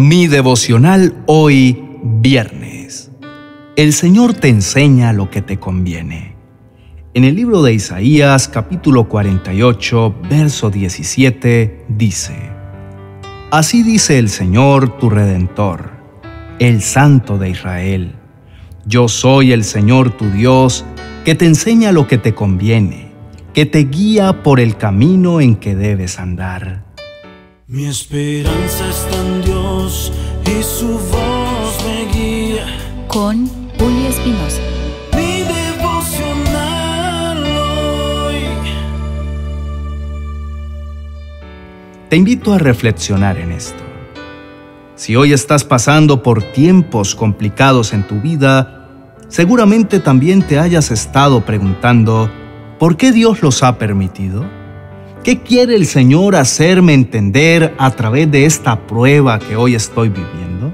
Mi devocional hoy, viernes. El Señor te enseña lo que te conviene. En el libro de Isaías capítulo 48, verso 17, dice, Así dice el Señor tu Redentor, el Santo de Israel. Yo soy el Señor tu Dios, que te enseña lo que te conviene, que te guía por el camino en que debes andar. Mi esperanza está en Dios y su voz me guía. Con Julio Espinosa. Mi devocional hoy. Te invito a reflexionar en esto. Si hoy estás pasando por tiempos complicados en tu vida, seguramente también te hayas estado preguntando, ¿por qué Dios los ha permitido? ¿Qué quiere el Señor hacerme entender a través de esta prueba que hoy estoy viviendo?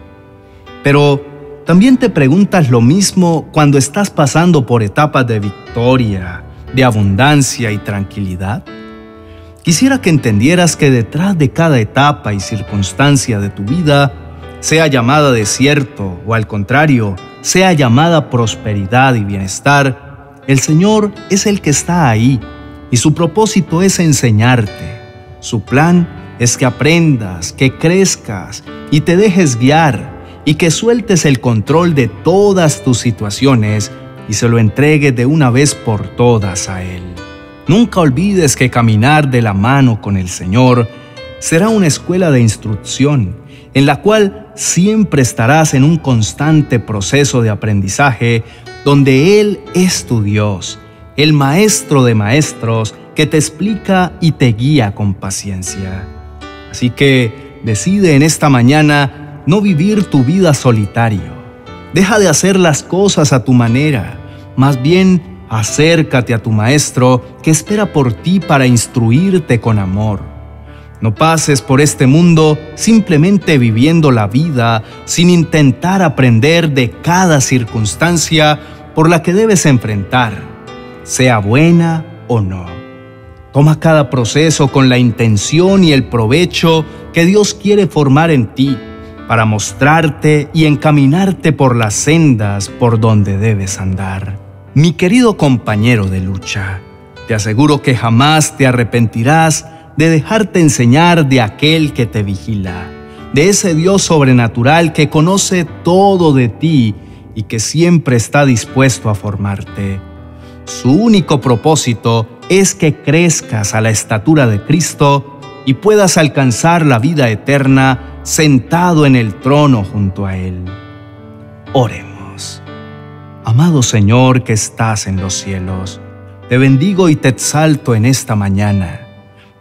Pero también te preguntas lo mismo cuando estás pasando por etapas de victoria, de abundancia y tranquilidad. Quisiera que entendieras que detrás de cada etapa y circunstancia de tu vida, sea llamada desierto o al contrario, sea llamada prosperidad y bienestar, el Señor es el que está ahí y su propósito es enseñarte. Su plan es que aprendas, que crezcas y te dejes guiar y que sueltes el control de todas tus situaciones y se lo entregues de una vez por todas a Él. Nunca olvides que caminar de la mano con el Señor será una escuela de instrucción en la cual siempre estarás en un constante proceso de aprendizaje donde Él es tu Dios el maestro de maestros que te explica y te guía con paciencia. Así que decide en esta mañana no vivir tu vida solitario. Deja de hacer las cosas a tu manera. Más bien, acércate a tu maestro que espera por ti para instruirte con amor. No pases por este mundo simplemente viviendo la vida sin intentar aprender de cada circunstancia por la que debes enfrentar sea buena o no. Toma cada proceso con la intención y el provecho que Dios quiere formar en ti para mostrarte y encaminarte por las sendas por donde debes andar. Mi querido compañero de lucha, te aseguro que jamás te arrepentirás de dejarte enseñar de aquel que te vigila, de ese Dios sobrenatural que conoce todo de ti y que siempre está dispuesto a formarte. Su único propósito es que crezcas a la estatura de Cristo y puedas alcanzar la vida eterna sentado en el trono junto a Él. Oremos. Amado Señor que estás en los cielos, te bendigo y te exalto en esta mañana.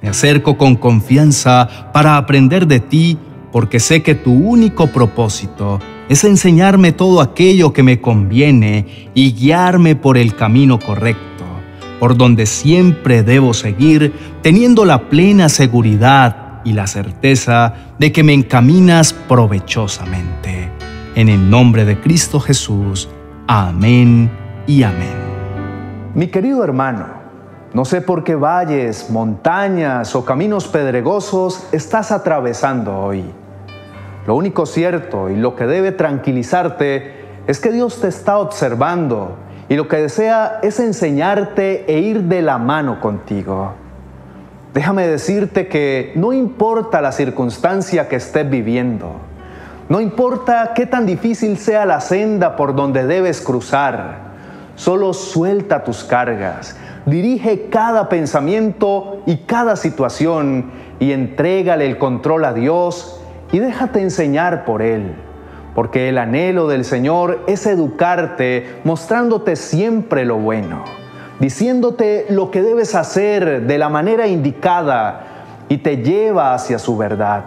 Me acerco con confianza para aprender de ti porque sé que tu único propósito es enseñarme todo aquello que me conviene y guiarme por el camino correcto, por donde siempre debo seguir teniendo la plena seguridad y la certeza de que me encaminas provechosamente. En el nombre de Cristo Jesús. Amén y amén. Mi querido hermano, no sé por qué valles, montañas o caminos pedregosos estás atravesando hoy. Lo único cierto y lo que debe tranquilizarte es que Dios te está observando y lo que desea es enseñarte e ir de la mano contigo. Déjame decirte que no importa la circunstancia que estés viviendo, no importa qué tan difícil sea la senda por donde debes cruzar, solo suelta tus cargas, dirige cada pensamiento y cada situación y entrégale el control a Dios y déjate enseñar por Él, porque el anhelo del Señor es educarte mostrándote siempre lo bueno, diciéndote lo que debes hacer de la manera indicada y te lleva hacia su verdad.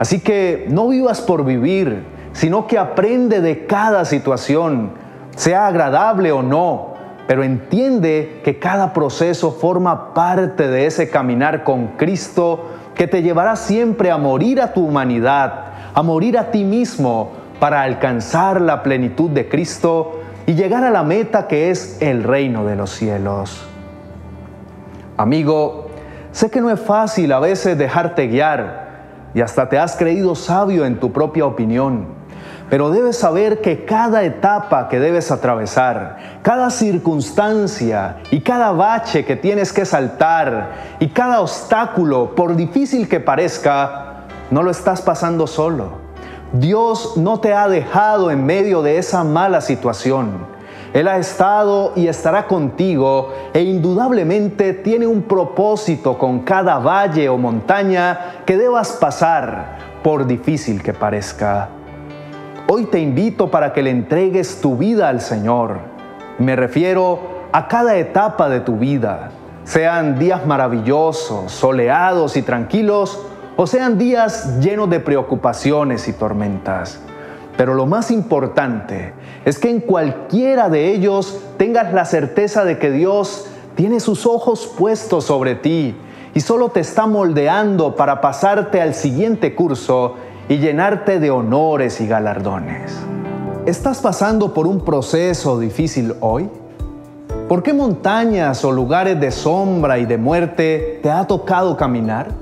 Así que no vivas por vivir, sino que aprende de cada situación, sea agradable o no, pero entiende que cada proceso forma parte de ese caminar con Cristo que te llevará siempre a morir a tu humanidad, a morir a ti mismo para alcanzar la plenitud de Cristo y llegar a la meta que es el reino de los cielos. Amigo, sé que no es fácil a veces dejarte guiar, y hasta te has creído sabio en tu propia opinión. Pero debes saber que cada etapa que debes atravesar, cada circunstancia y cada bache que tienes que saltar y cada obstáculo, por difícil que parezca, no lo estás pasando solo. Dios no te ha dejado en medio de esa mala situación. Él ha estado y estará contigo e indudablemente tiene un propósito con cada valle o montaña que debas pasar, por difícil que parezca. Hoy te invito para que le entregues tu vida al Señor. Me refiero a cada etapa de tu vida, sean días maravillosos, soleados y tranquilos, o sean días llenos de preocupaciones y tormentas. Pero lo más importante es que en cualquiera de ellos tengas la certeza de que Dios tiene sus ojos puestos sobre ti y solo te está moldeando para pasarte al siguiente curso y llenarte de honores y galardones. ¿Estás pasando por un proceso difícil hoy? ¿Por qué montañas o lugares de sombra y de muerte te ha tocado caminar?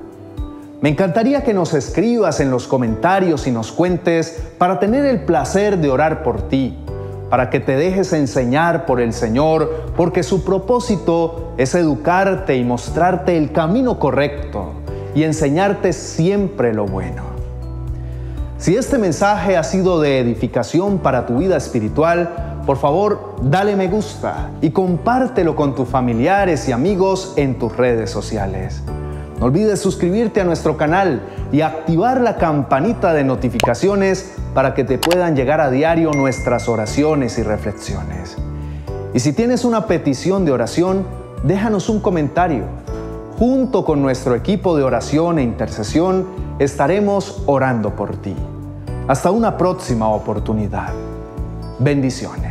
Me encantaría que nos escribas en los comentarios y nos cuentes para tener el placer de orar por ti, para que te dejes enseñar por el Señor, porque su propósito es educarte y mostrarte el camino correcto y enseñarte siempre lo bueno. Si este mensaje ha sido de edificación para tu vida espiritual, por favor, dale me gusta y compártelo con tus familiares y amigos en tus redes sociales. No olvides suscribirte a nuestro canal y activar la campanita de notificaciones para que te puedan llegar a diario nuestras oraciones y reflexiones. Y si tienes una petición de oración, déjanos un comentario. Junto con nuestro equipo de oración e intercesión estaremos orando por ti. Hasta una próxima oportunidad. Bendiciones.